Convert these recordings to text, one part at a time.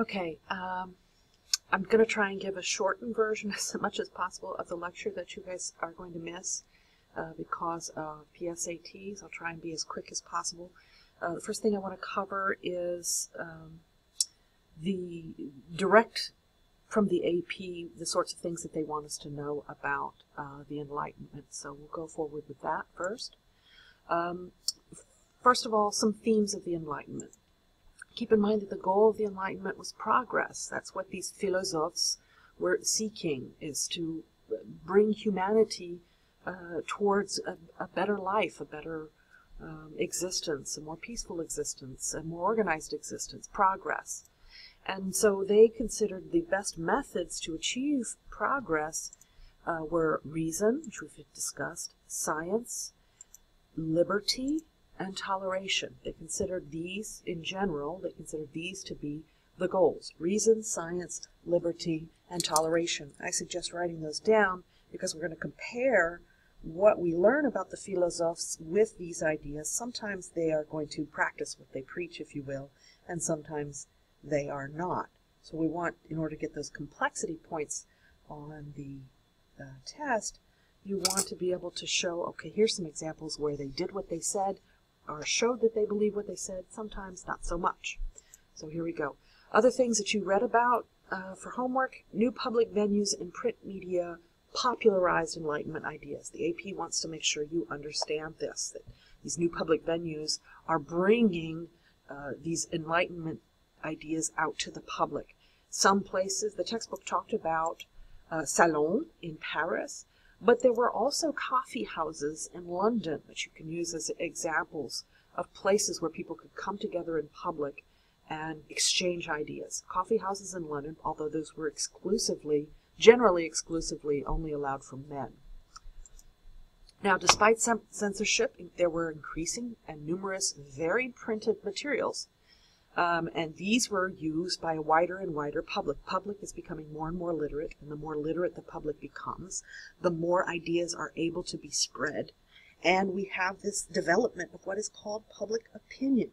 Okay, um, I'm going to try and give a shortened version as much as possible of the lecture that you guys are going to miss uh, because of PSATs. I'll try and be as quick as possible. Uh, the first thing I want to cover is um, the direct from the AP, the sorts of things that they want us to know about uh, the Enlightenment. So we'll go forward with that first. Um, first of all, some themes of the Enlightenment. Keep in mind that the goal of the Enlightenment was progress. That's what these philosophes were seeking, is to bring humanity uh, towards a, a, better life, a better um, existence, a more peaceful existence, a more organized existence, progress. And so they considered the best methods to achieve progress uh, were reason, which we've discussed, science, liberty, and toleration. They considered these, in general, they considered these to be the goals reason, science, liberty, and toleration. I suggest writing those down because we're going to compare what we learn about the philosophes with these ideas. Sometimes they are going to practice what they preach, if you will, and sometimes they are not. So we want, in order to get those complexity points on the uh, test, you want to be able to show, okay, here's some examples where they did what they said, or showed that they believe what they said, sometimes not so much. So here we go. Other things that you read about uh, for homework, new public venues and print media popularized Enlightenment ideas. The AP wants to make sure you understand this, that these new public venues are bringing uh, these Enlightenment ideas out to the public. Some places, the textbook talked about uh, Salon in Paris, but there were also coffee houses in London that you can use as examples of places where people could come together in public and exchange ideas. Coffee houses in London, although those were exclusively, generally exclusively, only allowed for men. Now, despite censorship, there were increasing and numerous varied printed materials um, and these were used by a wider and wider public. Public is becoming more and more literate, and the more literate the public becomes, the more ideas are able to be spread. And we have this development of what is called public opinion.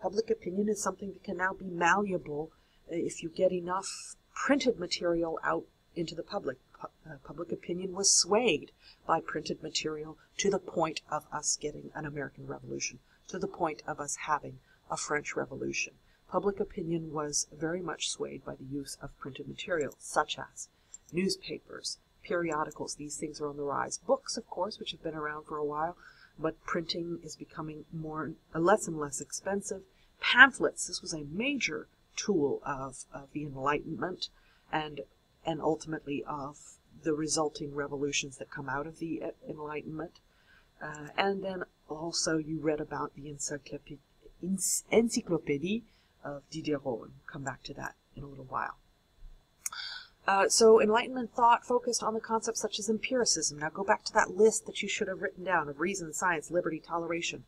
Public opinion is something that can now be malleable uh, if you get enough printed material out into the public. Uh, public opinion was swayed by printed material to the point of us getting an American Revolution, to the point of us having a French Revolution. Public opinion was very much swayed by the use of printed material, such as newspapers, periodicals. These things are on the rise. Books, of course, which have been around for a while, but printing is becoming more less and less expensive. Pamphlets. This was a major tool of, of the Enlightenment and and ultimately of the resulting revolutions that come out of the uh, Enlightenment. Uh, and then also you read about the encyclopedia encyclopédie of Diderot, we'll come back to that in a little while. Uh, so Enlightenment thought focused on the concepts such as empiricism. Now go back to that list that you should have written down of reason, science, liberty, toleration.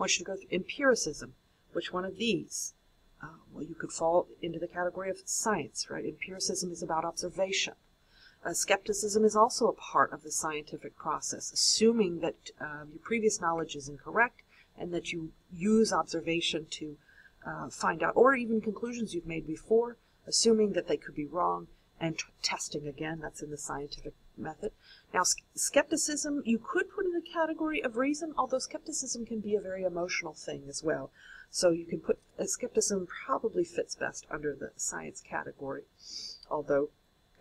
You to go through empiricism. Which one of these? Uh, well, you could fall into the category of science, right? Empiricism is about observation. Uh, skepticism is also a part of the scientific process, assuming that uh, your previous knowledge is incorrect and that you use observation to uh, find out, or even conclusions you've made before, assuming that they could be wrong, and testing again. That's in the scientific method. Now, skepticism you could put in the category of reason, although skepticism can be a very emotional thing as well. So you can put uh, skepticism probably fits best under the science category, although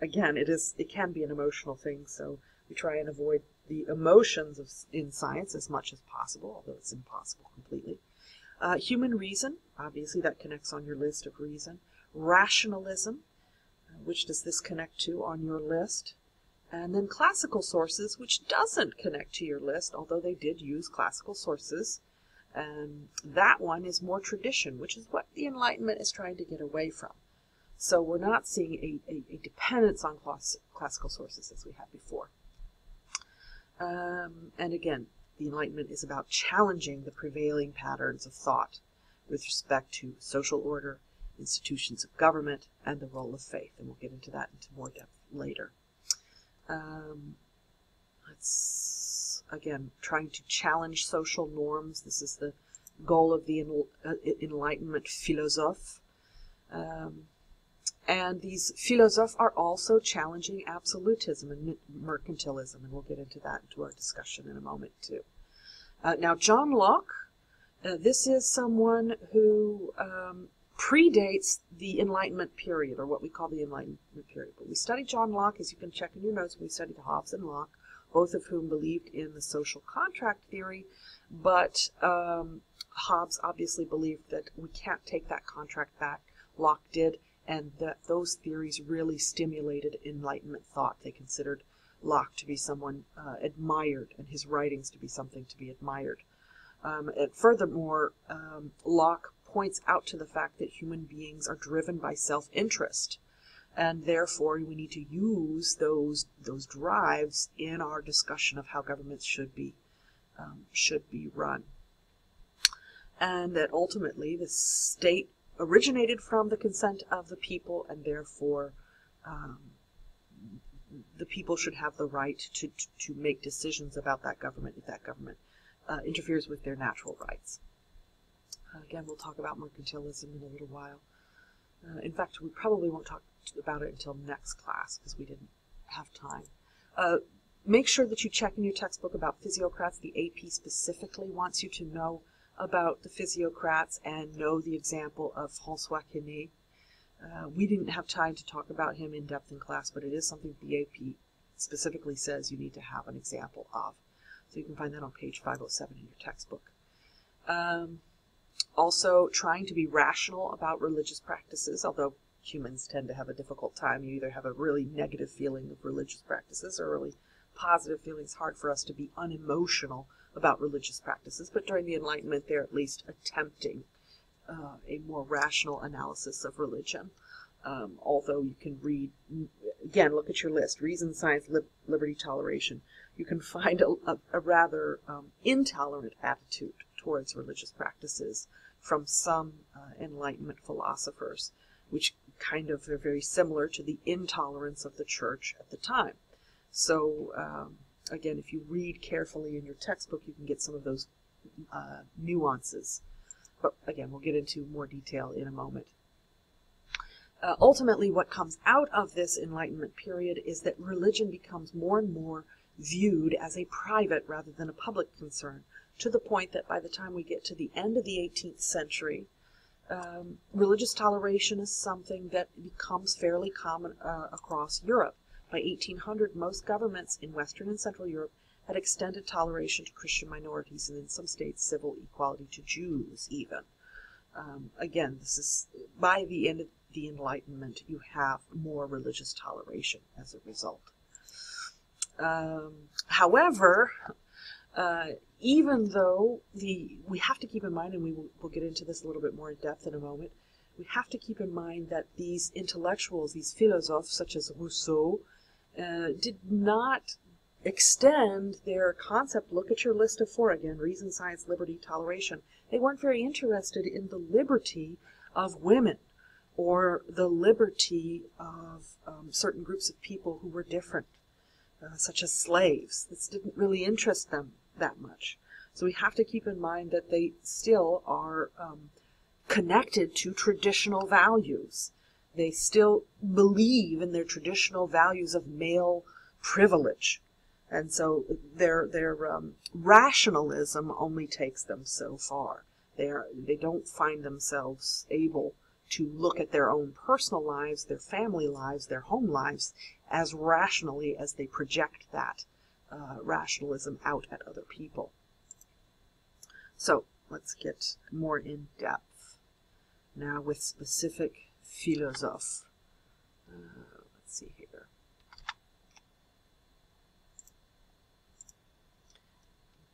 again it is it can be an emotional thing. So we try and avoid the emotions of, in science as much as possible, although it's impossible completely. Uh, human reason, obviously that connects on your list of reason. Rationalism, uh, which does this connect to on your list? And then classical sources, which doesn't connect to your list, although they did use classical sources. And that one is more tradition, which is what the Enlightenment is trying to get away from. So we're not seeing a, a, a dependence on class, classical sources as we had before. Um, and again, the Enlightenment is about challenging the prevailing patterns of thought with respect to social order, institutions of government, and the role of faith. And we'll get into that into more depth later. Um, let's, again, trying to challenge social norms. This is the goal of the uh, Enlightenment philosophe. Um, And these philosophes are also challenging absolutism and mercantilism, and we'll get into that into our discussion in a moment too. Uh, now, John Locke, uh, this is someone who um, predates the Enlightenment period, or what we call the Enlightenment period. But we studied John Locke, as you can check in your notes, we studied Hobbes and Locke, both of whom believed in the social contract theory, but um, Hobbes obviously believed that we can't take that contract back. Locke did, and that those theories really stimulated Enlightenment thought. They considered Locke to be someone uh, admired and his writings to be something to be admired. Um, and furthermore, um, Locke points out to the fact that human beings are driven by self-interest, and therefore we need to use those those drives in our discussion of how governments should be um, should be run, and that ultimately the state originated from the consent of the people, and therefore um, the people should have the right to, to, to, make decisions about that government if that government uh, interferes with their natural rights. Uh, again, we'll talk about mercantilism in a little while. Uh, in fact, we probably won't talk about it until next class because we didn't have time. Uh, make sure that you check in your textbook about physiocrats. The AP specifically wants you to know about the physiocrats and know the example of Francois Quesnay. Uh, we didn't have time to talk about him in depth in class, but it is something the AP specifically says you need to have an example of. So you can find that on page 507 in your textbook. Um, also, trying to be rational about religious practices, although humans tend to have a difficult time. You either have a really negative feeling of religious practices or really positive feelings. It's hard for us to be unemotional about religious practices, but during the Enlightenment, they're at least attempting uh, a more rational analysis of religion. Um, although you can read, again, look at your list reason, science, lib- liberty, toleration. You can find a, a, a rather um, intolerant attitude towards religious practices from some uh, Enlightenment philosophers, which kind of are very similar to the intolerance of the church at the time. So, um, again, if you read carefully in your textbook, you can get some of those uh, nuances. But again, we'll get into more detail in a moment. Uh, ultimately, what comes out of this Enlightenment period is that religion becomes more and more viewed as a private rather than a public concern, to the point that by the time we get to the end of the 18th century, um, religious toleration is something that becomes fairly common uh, across Europe. By 1800, most governments in Western and Central Europe had extended toleration to Christian minorities, and in some states, civil equality to Jews, even. Um, again, this is by the end of the Enlightenment, you have more religious toleration as a result. Um, however, uh, even though the we have to keep in mind, and we will we'll get into this a little bit more in depth in a moment, we have to keep in mind that these intellectuals, these philosophes such as Rousseau, uh, did not extend their concept. Look at your list of four again reason, science, liberty, toleration. They weren't very interested in the liberty of women or the liberty of um, certain groups of people who were different, uh, such as slaves. This didn't really interest them that much. So we have to keep in mind that they still are um, connected to traditional values they still believe in their traditional values of male privilege. And so their their um, rationalism only takes them so far. They are they don't find themselves able to look at their own personal lives, their family lives, their home lives as rationally as they project that uh, rationalism out at other people. So let's get more in depth now with specific philosophe. Uh, let's see here.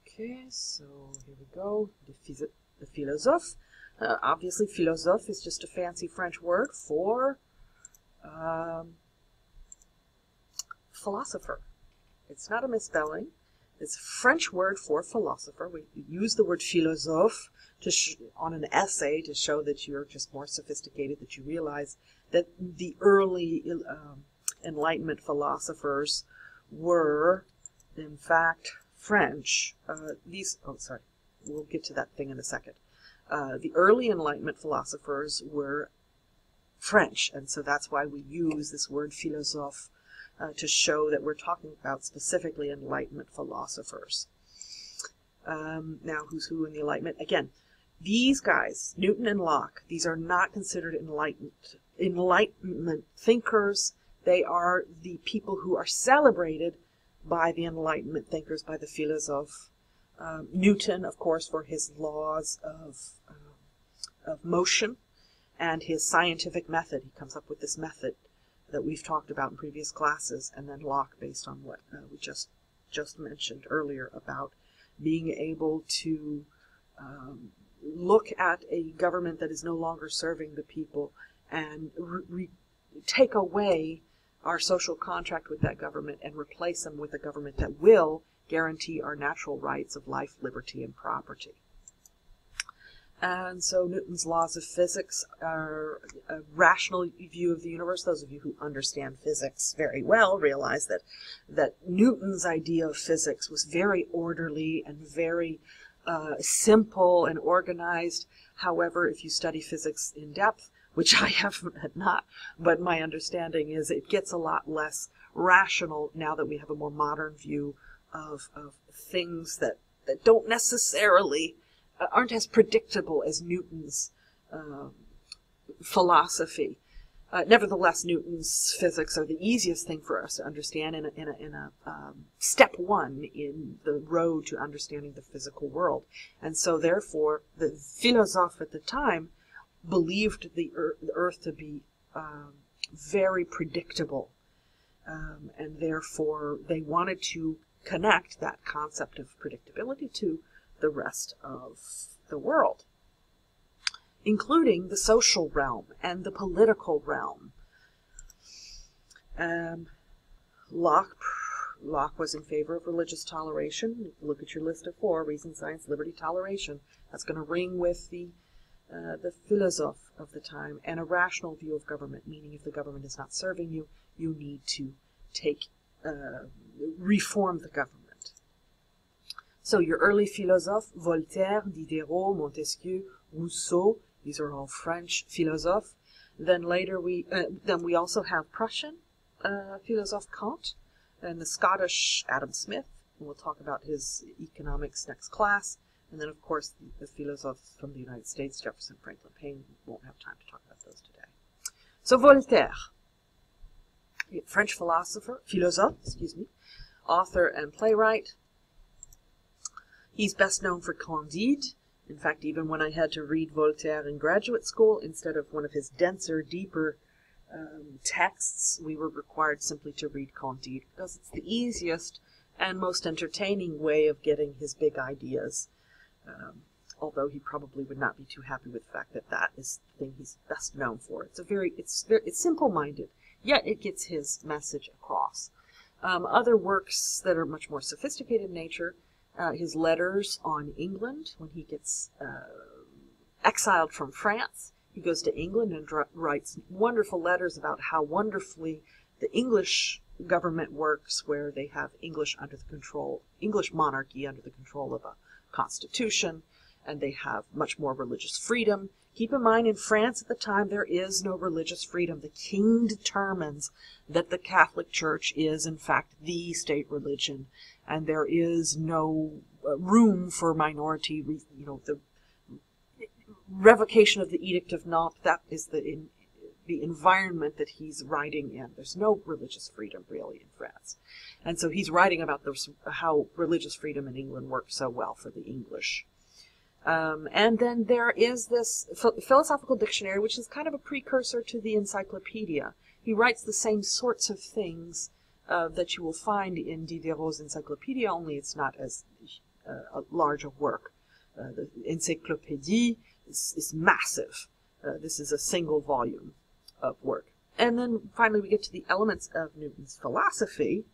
Okay, so here we go. The, the philosophe. Uh, obviously, philosophe is just a fancy French word for um, philosopher. It's not a misspelling. It's a French word for philosopher. We use the word philosophe to on an essay to show that you're just more sophisticated, that you realize that the early um, Enlightenment philosophers were, in fact, French. Uh, these, oh, sorry, we'll get to that thing in a second. Uh, the early Enlightenment philosophers were French, and so that's why we use this word philosophe uh, to show that we're talking about specifically Enlightenment philosophers. Um, now, who's who in the Enlightenment? Again, these guys, Newton and Locke, these are not considered enlightened enlightenment thinkers. They are the people who are celebrated by the Enlightenment thinkers, by the philosophes. Um, Newton, of course, for his laws of, uh, of motion and his scientific method. He comes up with this method that we've talked about in previous classes, and then Locke, based on what uh, we just just mentioned earlier about being able to um, look at a government that is no longer serving the people and take away our social contract with that government and replace them with a government that will guarantee our natural rights of life, liberty, and property. And so Newton's laws of physics are a rational view of the universe. Those of you who understand physics very well realize that that Newton's idea of physics was very orderly and very uh, simple and organized. However, if you study physics in depth, which I have not, but my understanding is it gets a lot less rational now that we have a more modern view of, of things that, that don't necessarily uh, aren't as predictable as Newton's um, philosophy. Uh, nevertheless, Newton's physics are the easiest thing for us to understand in a, in a, in a um, step one in the road to understanding the physical world. And so, therefore, the philosophe at the time believed the earth, the earth to be um, very predictable. Um, and therefore, they wanted to connect that concept of predictability to the rest of the world, including the social realm and the political realm. Um, Locke, Locke was in favor of religious toleration. Look at your list of four reason, science, liberty, toleration. That's going to ring with the uh, the philosophe of the time and a rational view of government, meaning if the government is not serving you, you need to take uh, reform the government. So your early philosophes, Voltaire, Diderot, Montesquieu, Rousseau, these are all French philosophes. Then later we, uh, then we also have Prussian uh, philosophe Kant, and the Scottish Adam Smith. And we'll talk about his economics next class. And then, of course, the, the from the United States, Jefferson, Franklin, Paine. We won't have time to talk about those today. So Voltaire, French philosopher, philosophe, excuse me, author and playwright, He's best known for Candide. In fact, even when I had to read Voltaire in graduate school, instead of one of his denser, deeper um, texts, we were required simply to read Candide because it's the easiest and most entertaining way of getting his big ideas. Um, although he probably would not be too happy with the fact that that is the thing he's best known for. It's a very, it's very, it's simple-minded, yet it gets his message across. Um, other works that are much more sophisticated in nature uh, his letters on England when he gets uh, exiled from France. He goes to England and writes wonderful letters about how wonderfully the English government works, where they have English under the control, English monarchy under the control of a constitution, and they have much more religious freedom. Keep in mind, in France at the time, there is no religious freedom. The king determines that the Catholic Church is, in fact, the state religion, and there is no uh, room for minority, you know, the revocation of the Edict of Nantes, that is the, in, the environment that he's writing in. There's no religious freedom really in France. And so he's writing about how religious freedom in England worked so well for the English. Um, and then there is this philosophical dictionary, which is kind of a precursor to the encyclopedia. He writes the same sorts of things uh, that you will find in Diderot's encyclopedia, only it's not as uh, large a work. Uh, the encyclopédie is, is massive. Uh, this is a single volume of work. And then finally, we get to the elements of Newton's philosophy,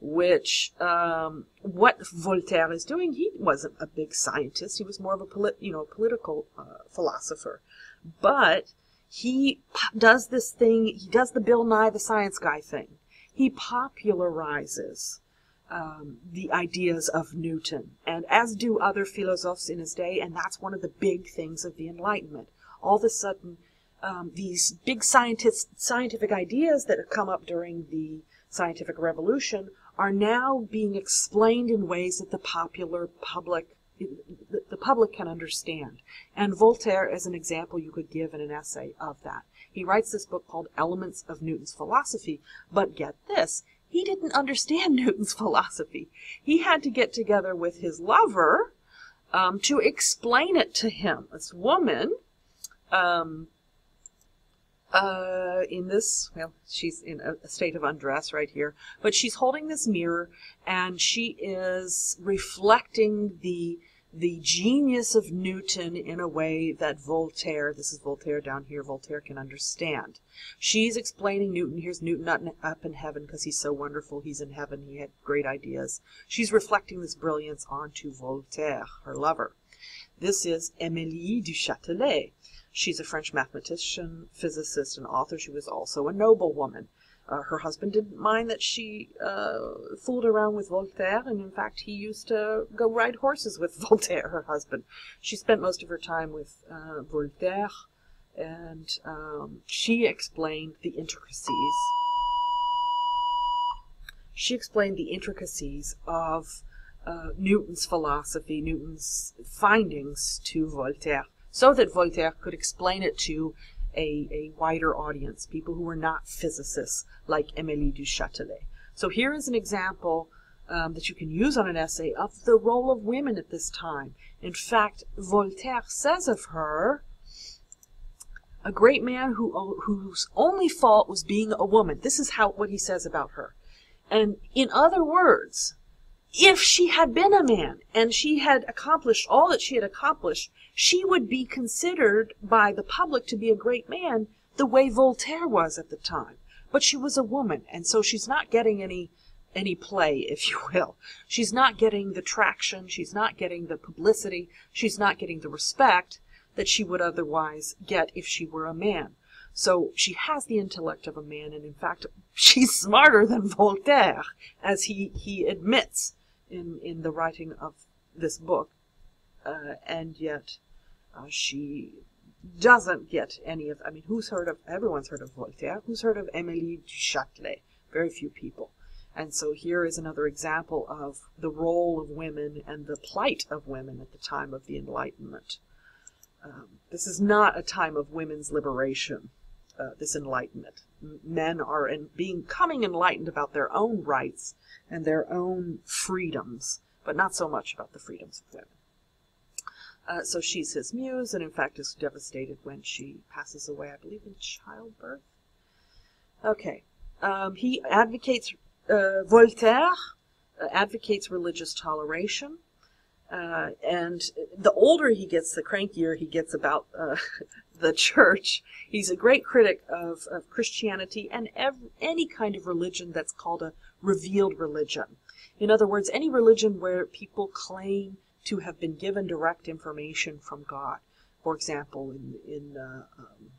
which um, what Voltaire is doing. He wasn't a big scientist; he was more of a polit- you know political uh, philosopher, but he does this thing. He does the Bill Nye the Science Guy thing he popularizes um, the ideas of Newton, and as do other philosophers in his day, and that's one of the big things of the Enlightenment. All of a sudden, um, these big scientific ideas that have come up during the scientific revolution are now being explained in ways that the popular public the public can understand. And Voltaire is an example you could give in an essay of that. He writes this book called Elements of Newton's Philosophy, but get this, he didn't understand Newton's philosophy. He had to get together with his lover um, to explain it to him. This woman um, uh, in this, well, she's in a, state of undress right here, but she's holding this mirror and she is reflecting the the genius of Newton in a way that Voltaire, this is Voltaire down here, Voltaire can understand. She's explaining Newton. Here's Newton up, in heaven because he's so wonderful. He's in heaven. He had great ideas. She's reflecting this brilliance onto Voltaire, her lover. This is Émilie du Châtelet. She's a French mathematician, physicist, and author. She was also a noblewoman. Uh, her husband didn't mind that she uh, fooled around with Voltaire, and in fact, he used to go ride horses with Voltaire, her husband. She spent most of her time with uh, Voltaire, and um, she explained the intricacies. She explained the intricacies of uh, Newton's philosophy, Newton's findings to Voltaire so that Voltaire could explain it to a, a wider audience, people who were not physicists like Émilie du Châtelet. So here is an example um, that you can use on an essay of the role of women at this time. In fact, Voltaire says of her, a great man who, whose only fault was being a woman. This is how what he says about her. And in other words, if she had been a man and she had accomplished all that she had accomplished, she would be considered by the public to be a great man the way Voltaire was at the time. But she was a woman, and so she's not getting any any play, if you will. She's not getting the traction, she's not getting the publicity, she's not getting the respect that she would otherwise get if she were a man. So she has the intellect of a man, and in fact, she's smarter than Voltaire, as he, he admits in, in the writing of this book, uh, and yet uh, she doesn't get any of. I mean, who's heard of? Everyone's heard of Voltaire. Who's heard of Émilie du Châtelet? Very few people. And so here is another example of the role of women and the plight of women at the time of the Enlightenment. Um, this is not a time of women's liberation. Uh, this enlightenment. Men are in, being coming enlightened about their own rights and their own freedoms, but not so much about the freedoms of women. Uh, so she's his muse, and in fact is devastated when she passes away, I believe, in childbirth. Okay. Um, he advocates, uh, Voltaire uh, advocates religious toleration. Uh, and the older he gets, the crankier he gets about uh, the church. He's a great critic of, of Christianity and any kind of religion that's called a revealed religion. In other words, any religion where people claim to have been given direct information from God. For example, in in uh, um,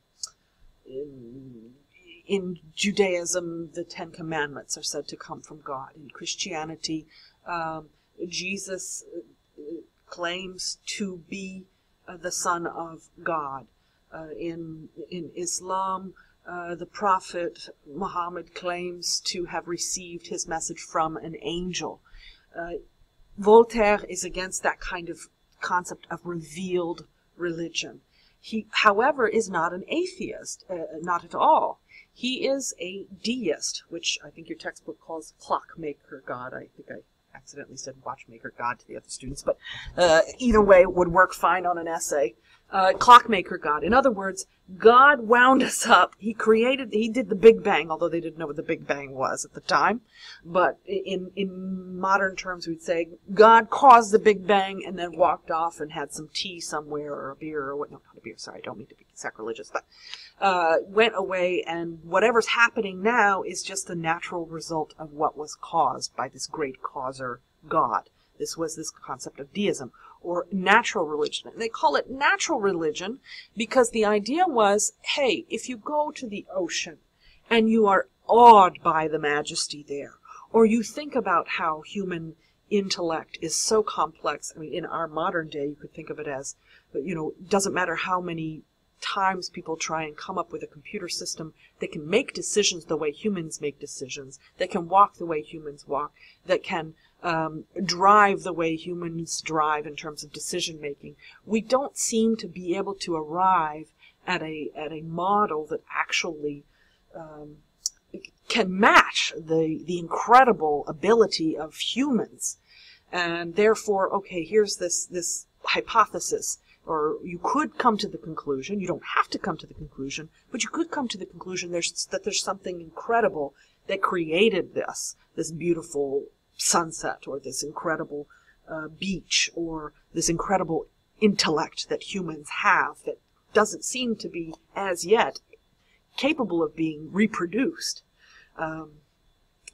in in Judaism, the Ten Commandments are said to come from God. In Christianity, um, Jesus claims to be uh, the Son of God. Uh, in in Islam, uh, the Prophet Muhammad claims to have received his message from an angel. Uh, Voltaire is against that kind of concept of revealed religion. He, however, is not an atheist, uh, not at all. He is a deist, which I think your textbook calls clockmaker god. I think I accidentally said watchmaker god to the other students, but uh, either way would work fine on an essay uh, clockmaker God. In other words, God wound us up. He created, he did the Big Bang, although they didn't know what the Big Bang was at the time. But in, in modern terms, we'd say God caused the Big Bang and then walked off and had some tea somewhere or a beer or what, no, not a beer, sorry, I don't mean to be sacrilegious, but, uh, went away and whatever's happening now is just the natural result of what was caused by this great causer, God. This was this concept of deism or natural religion. And they call it natural religion because the idea was, hey, if you go to the ocean and you are awed by the majesty there, or you think about how human intellect is so complex. I mean, in our modern day, you could think of it as, you know, doesn't matter how many times people try and come up with a computer system that can make decisions the way humans make decisions, that can walk the way humans walk, that can um, drive the way humans drive in terms of decision making. We don't seem to be able to arrive at a at a model that actually um, can match the the incredible ability of humans, and therefore, okay, here's this this hypothesis or you could come to the conclusion, you don't have to come to the conclusion, but you could come to the conclusion there's, that there's something incredible that created this, this beautiful sunset or this incredible uh, beach or this incredible intellect that humans have that doesn't seem to be as yet capable of being reproduced. Um,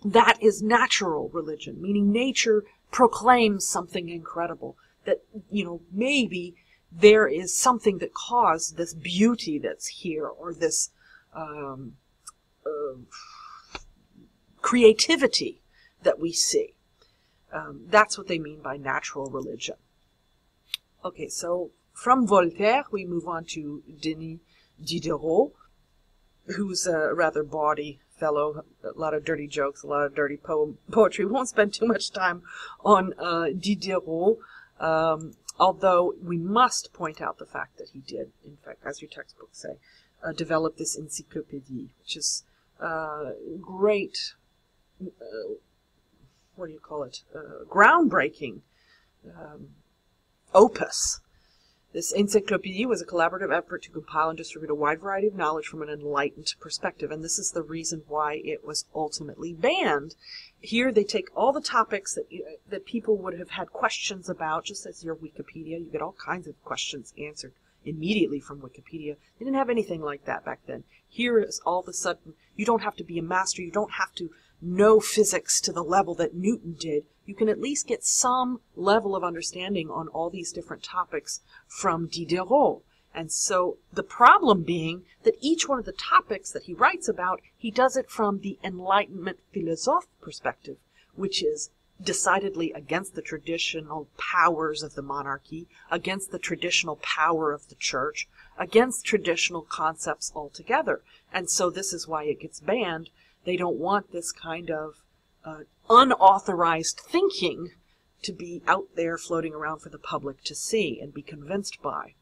that is natural religion, meaning nature proclaims something incredible that, you know, maybe there is something that caused this beauty that's here or this um, uh, creativity that we see. Um, that's what they mean by natural religion. Okay, so from Voltaire, we move on to Denis Diderot, who's a rather bawdy fellow, a lot of dirty jokes, a lot of dirty poem, poetry. We won't spend too much time on uh, Diderot. Um, Although we must point out the fact that he did, in fact, as your textbooks say, uh, develop this encyclopédie, which is uh, great, uh, what do you call it, uh, groundbreaking um, opus this encyclopedia was a collaborative effort to compile and distribute a wide variety of knowledge from an enlightened perspective, and this is the reason why it was ultimately banned. Here they take all the topics that that people would have had questions about, just as your Wikipedia. You get all kinds of questions answered immediately from Wikipedia. They didn't have anything like that back then. Here is all of a sudden, you don't have to be a master, you don't have to know physics to the level that Newton did, you can at least get some level of understanding on all these different topics from Diderot. And so the problem being that each one of the topics that he writes about, he does it from the Enlightenment philosophe perspective, which is decidedly against the traditional powers of the monarchy, against the traditional power of the church, against traditional concepts altogether. And so this is why it gets banned they don't want this kind of uh, unauthorized thinking to be out there floating around for the public to see and be convinced by.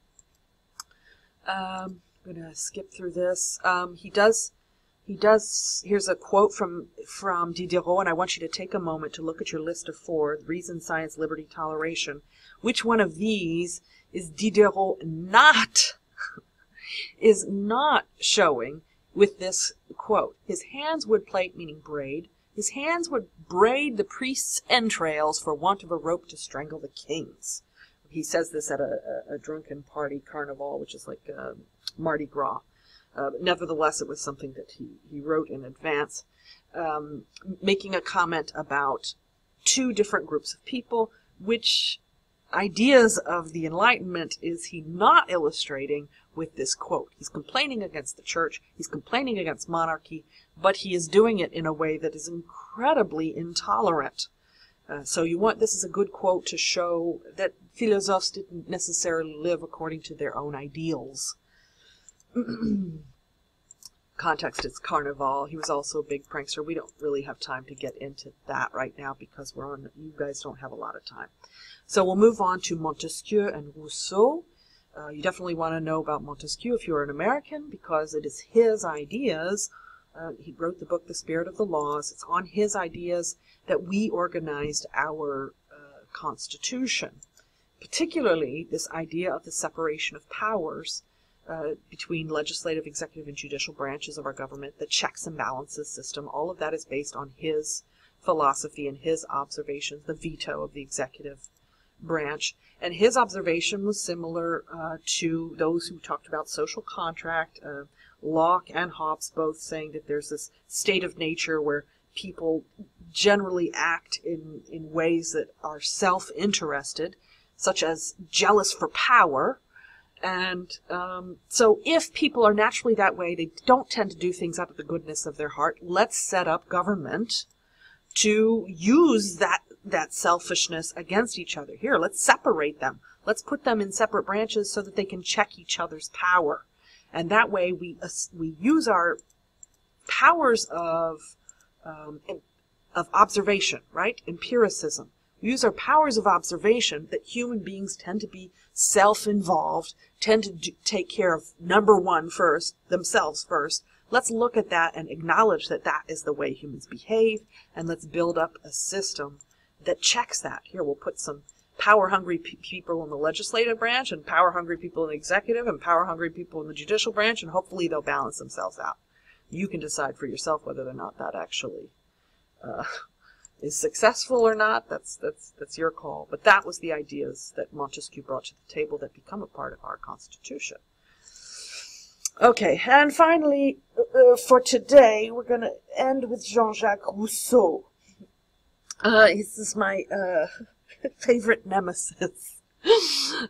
Um, I'm going to skip through this. Um, he does. He does. Here's a quote from from Diderot, and I want you to take a moment to look at your list of four: reason, science, liberty, toleration. Which one of these is Diderot not is not showing with this quote, his hands would plait, meaning braid, his hands would braid the priest's entrails for want of a rope to strangle the king's. He says this at a, a, a drunken party carnival, which is like uh, Mardi Gras. Uh, nevertheless, it was something that he, he wrote in advance, um, making a comment about two different groups of people, which ideas of the Enlightenment is he not illustrating with this quote. He's complaining against the church, he's complaining against monarchy, but he is doing it in a way that is incredibly intolerant. Uh, so you want this is a good quote to show that philosophes didn't necessarily live according to their own ideals. Context is Carnival. He was also a big prankster. We don't really have time to get into that right now because we're on. You guys don't have a lot of time. So we'll move on to Montesquieu and Rousseau. Uh, you definitely want to know about Montesquieu if you're an American because it is his ideas. Uh, he wrote the book The Spirit of the Laws. It's on his ideas that we organized our uh, Constitution, particularly this idea of the separation of powers uh, between legislative, executive, and judicial branches of our government, the checks and balances system. All of that is based on his philosophy and his observations, the veto of the executive branch. And his observation was similar uh, to those who talked about social contract. Uh, Locke and Hobbes both saying that there's this state of nature where people generally act in, in ways that are self interested, such as jealous for power. And um, so, if people are naturally that way, they don't tend to do things out of the goodness of their heart. Let's set up government to use that that selfishness against each other. Here, let's separate them. Let's put them in separate branches so that they can check each other's power. And that way we, we use our powers of, um, of observation, right? Empiricism. We use our powers of observation that human beings tend to be self-involved, tend to do, take care of number one first, themselves first. Let's look at that and acknowledge that that is the way humans behave, and let's build up a system that checks that. Here, we'll put some power-hungry people in the legislative branch and power-hungry people in the executive and power-hungry people in the judicial branch, and hopefully they'll balance themselves out. You can decide for yourself whether or not that actually uh, is successful or not. That's that's that's your call. But that was the ideas that Montesquieu brought to the table that become a part of our Constitution. Okay, and finally, uh, for today, we're going to end with Jean-Jacques Rousseau. Uh, this is my uh, favorite nemesis.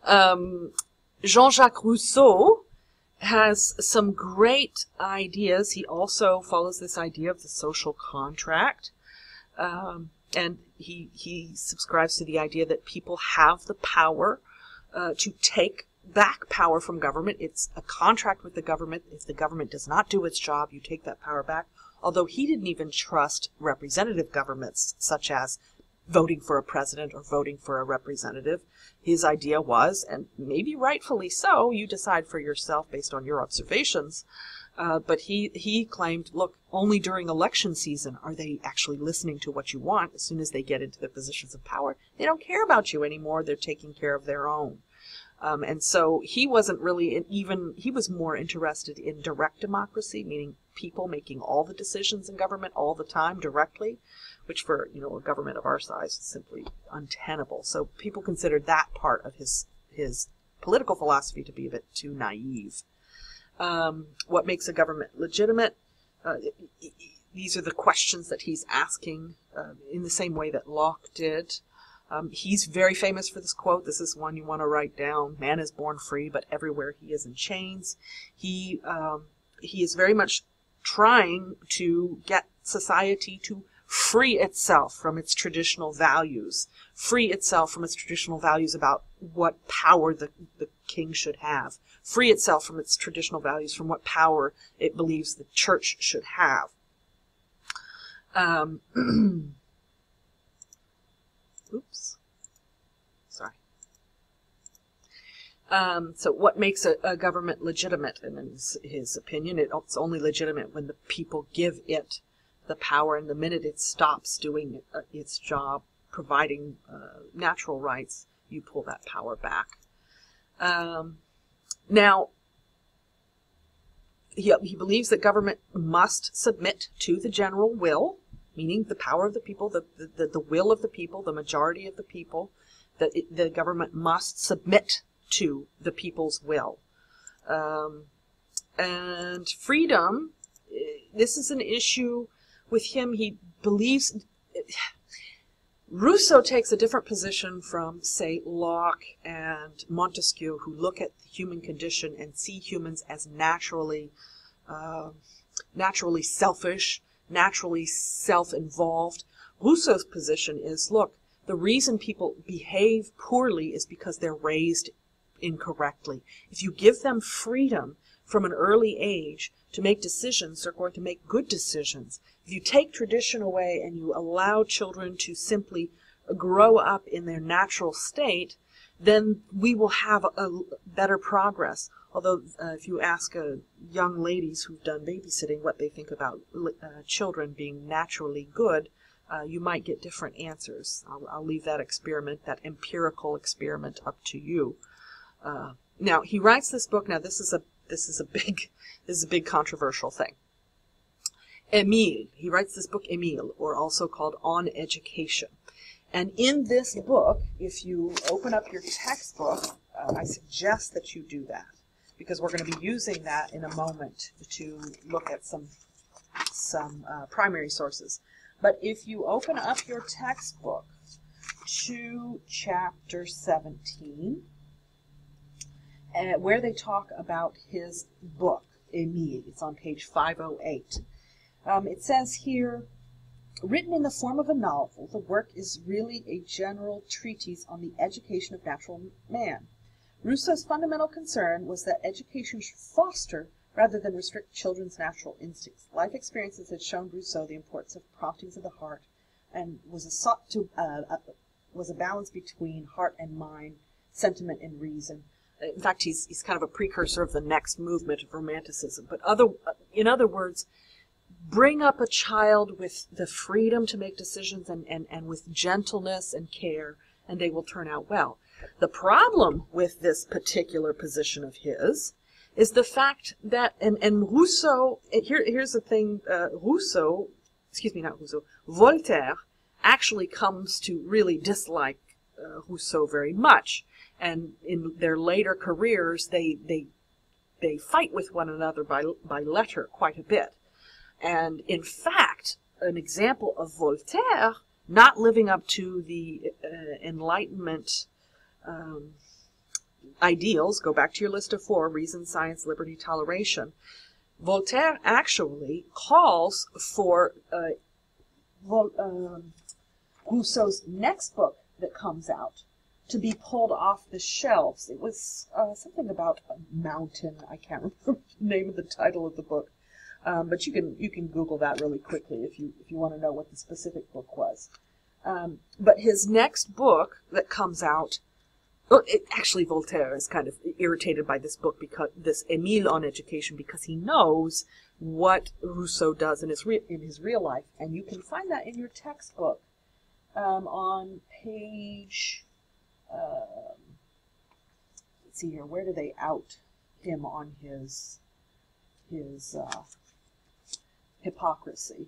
um, Jean-Jacques Rousseau has some great ideas. He also follows this idea of the social contract. Um, and he, he subscribes to the idea that people have the power uh, to take back power from government. It's a contract with the government. If the government does not do its job, you take that power back. Although he didn't even trust representative governments, such as voting for a president or voting for a representative. His idea was, and maybe rightfully so, you decide for yourself based on your observations. Uh, but he, he claimed, look, only during election season are they actually listening to what you want. As soon as they get into the positions of power, they don't care about you anymore. They're taking care of their own. Um, and so he wasn't really even, he was more interested in direct democracy, meaning people making all the decisions in government all the time directly, which for, you know, a government of our size is simply untenable. So people considered that part of his, his political philosophy to be a bit too naive. Um, what makes a government legitimate? Uh, these are the questions that he's asking uh, in the same way that Locke did. Um, he's very famous for this quote. This is one you want to write down. Man is born free, but everywhere he is in chains. He um, he is very much trying to get society to free itself from its traditional values, free itself from its traditional values about what power the, the king should have, free itself from its traditional values, from what power it believes the church should have. Um, Oops. Sorry. Um, so what makes a, a, government legitimate? And in his, his opinion, it's only legitimate when the people give it the power, and the minute it stops doing uh, its job, providing uh, natural rights, you pull that power back. Um, now, he, he believes that government must submit to the general will meaning the power of the people, the, the, the will of the people, the majority of the people, that the government must submit to the people's will. Um, and freedom, this is an issue with him. He believes. Rousseau takes a different position from, say, Locke and Montesquieu, who look at the human condition and see humans as naturally, uh, naturally selfish, naturally self-involved. Rousseau's position is, look, the reason people behave poorly is because they're raised incorrectly. If you give them freedom from an early age to make decisions, they're going to make good decisions. If you take tradition away and you allow children to simply grow up in their natural state, then we will have a better progress. Although, uh, if you ask uh, young ladies who've done babysitting what they think about uh, children being naturally good, uh, you might get different answers. I'll, I'll, leave that experiment, that empirical experiment, up to you. Uh, now, he writes this book. Now, this is a this is a big this is a big controversial thing. Emile, he writes this book, Emile, or also called On Education. And in this book, if you open up your textbook, uh, I suggest that you do that because we're going to be using that in a moment to look at some some uh, primary sources. But if you open up your textbook to chapter 17, uh, where they talk about his book, it's on page 508. Um, it says here, written in the form of a novel, the work is really a general treatise on the education of natural man Rousseau's fundamental concern was that education should foster rather than restrict children's natural instincts. Life experiences had shown Rousseau the importance of promptings of the heart, and was a sought to uh, a, was a balance between heart and mind, sentiment and reason. In fact, he's he's kind of a precursor of the next movement of Romanticism. But other, in other words, bring up a child with the freedom to make decisions and, and, and with gentleness and care, and they will turn out well. The problem with this particular position of his is the fact that, and, and Rousseau, here, here's the thing, uh, Rousseau, excuse me, not Rousseau, Voltaire actually comes to really dislike uh, Rousseau very much. And in their later careers, they, they, they fight with one another by, by letter quite a bit. And in fact, an example of Voltaire not living up to the uh, Enlightenment um, ideals, go back to your list of four reason, science, liberty, toleration. Voltaire actually calls for uh, um, Rousseau's next book that comes out to be pulled off the shelves. It was uh, something about a mountain. I can't remember the name of the title of the book, um, but you can you can Google that really quickly if you if you want to know what the specific book was. Um, but his next book that comes out well, it, actually, Voltaire is kind of irritated by this book because this Emile on education because he knows what Rousseau does in his re, in his real life, and you can find that in your textbook um, on page. Um, let's see here. Where do they out him on his his uh, hypocrisy?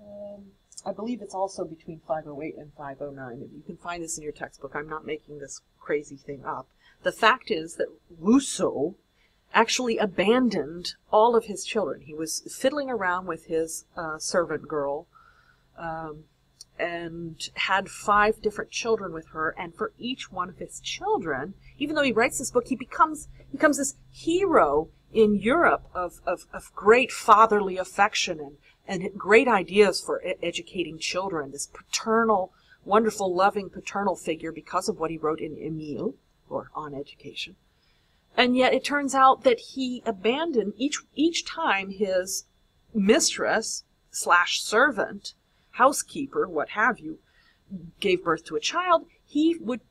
Um, I believe it's also between 508 and 509. You can find this in your textbook. I'm not making this crazy thing up. The fact is that Rousseau actually abandoned all of his children. He was fiddling around with his uh, servant girl um, and had five different children with her. And for each one of his children, even though he writes this book, he becomes becomes this hero in Europe of, of, of great fatherly affection and and great ideas for educating children. This paternal, wonderful, loving paternal figure because of what he wrote in Emile, or on education. And yet it turns out that he abandoned each each time his mistress slash servant, housekeeper, what have you, gave birth to a child, he would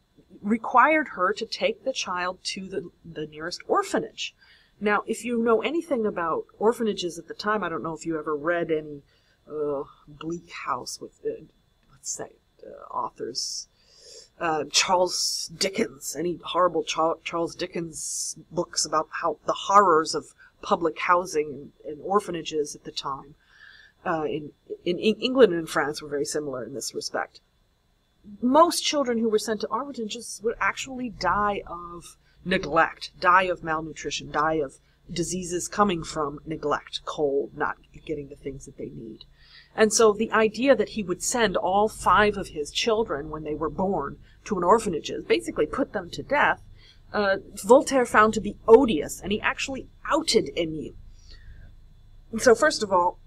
required her to take the child to the, the nearest orphanage. Now, if you know anything about orphanages at the time, I don't know if you ever read any uh, Bleak House with, uh, let's say, uh, authors. Uh, Charles Dickens, any horrible Charles Dickens books about how the horrors of public housing and, orphanages at the time. Uh, in, in England and France were very similar in this respect. Most children who were sent to orphanages would actually die of neglect, die of malnutrition, die of diseases coming from neglect, cold, not getting the things that they need. And so the idea that he would send all five of his children when they were born to an orphanage, basically put them to death, uh, Voltaire found to be odious, and he actually outed. And so first of all,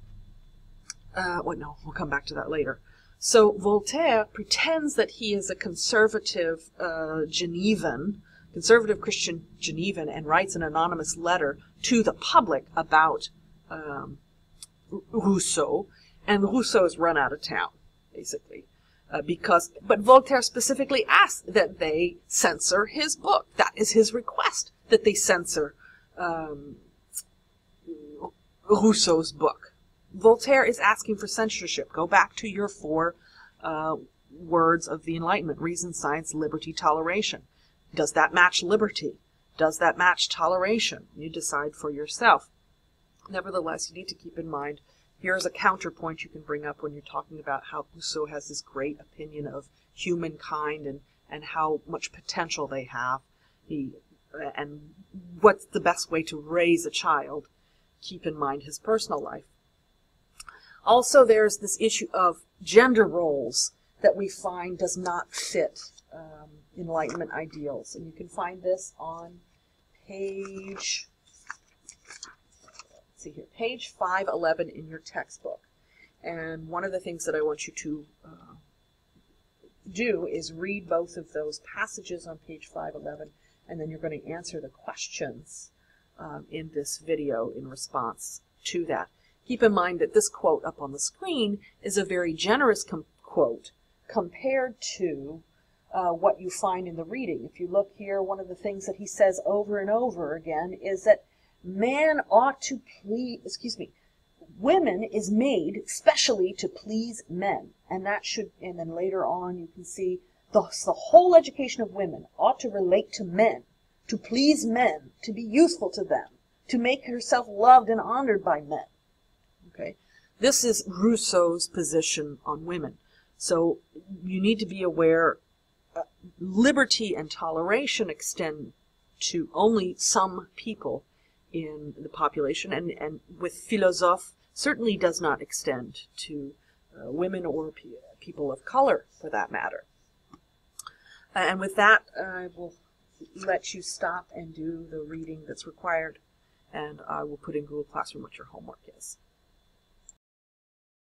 uh, well, no, we'll come back to that later. So Voltaire pretends that he is a conservative uh, Genevan, conservative Christian Genevan and writes an anonymous letter to the public about um, Rousseau, and Rousseau is run out of town, basically. Uh, because, but Voltaire specifically asked that they censor his book. That is his request, that they censor um, Rousseau's book. Voltaire is asking for censorship. Go back to your four uh, words of the Enlightenment reason, science, liberty, toleration. Does that match liberty? Does that match toleration? You decide for yourself. Nevertheless, you need to keep in mind here's a counterpoint you can bring up when you're talking about how Rousseau has this great opinion of humankind and, and how much potential they have. He, and what's the best way to raise a child? Keep in mind his personal life. Also, there's this issue of gender roles that we find does not fit um, Enlightenment ideals. And you can find this on page, see here, page 511 in your textbook. And one of the things that I want you to uh, do is read both of those passages on page 511 and then you're going to answer the questions um, in this video in response to that. Keep in mind that this quote up on the screen is a very generous com- quote compared to uh, what you find in the reading. If you look here, one of the things that he says over and over again is that man ought to please, excuse me, women is made specially to please men. And that should, and then later on you can see the, the whole education of women ought to relate to men, to please men, to be useful to them, to make herself loved and honored by men. Okay? This is Rousseau's position on women. So you need to be aware liberty and toleration extend to only some people in the population, and, and with philosophe certainly does not extend to uh, women or pe- people of color for that matter. And with that, I will let you stop and do the reading that's required, and I will put in Google Classroom what your homework is.